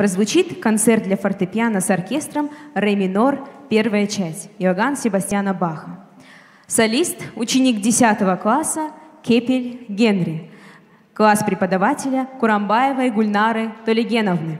Прозвучит концерт для фортепиано с оркестром «Ре минор», первая часть, Иоганн Себастьяна Баха. Солист, ученик 10 класса Кепель Генри. Класс преподавателя Курамбаевой Гульнары Толигеновны.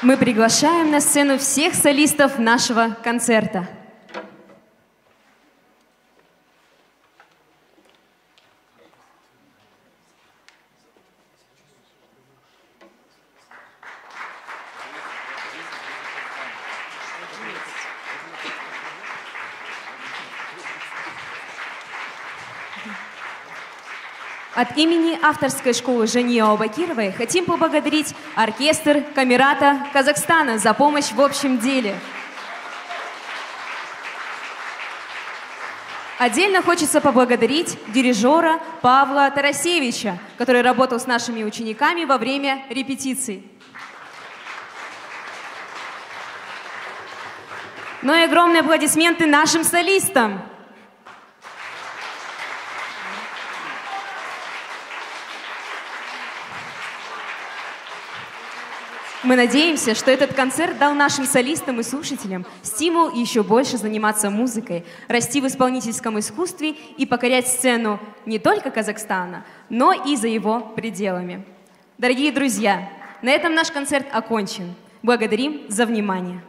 Мы приглашаем на сцену всех солистов нашего концерта. От имени авторской школы Жании Абакировой хотим поблагодарить оркестр Камерата Казахстана за помощь в общем деле. Отдельно хочется поблагодарить дирижера Павла Тарасевича, который работал с нашими учениками во время репетиций. Ну и огромные аплодисменты нашим солистам. Мы надеемся, что этот концерт дал нашим солистам и слушателям стимул еще больше заниматься музыкой, расти в исполнительском искусстве и покорять сцену не только Казахстана, но и за его пределами. Дорогие друзья, на этом наш концерт окончен. Благодарим за внимание.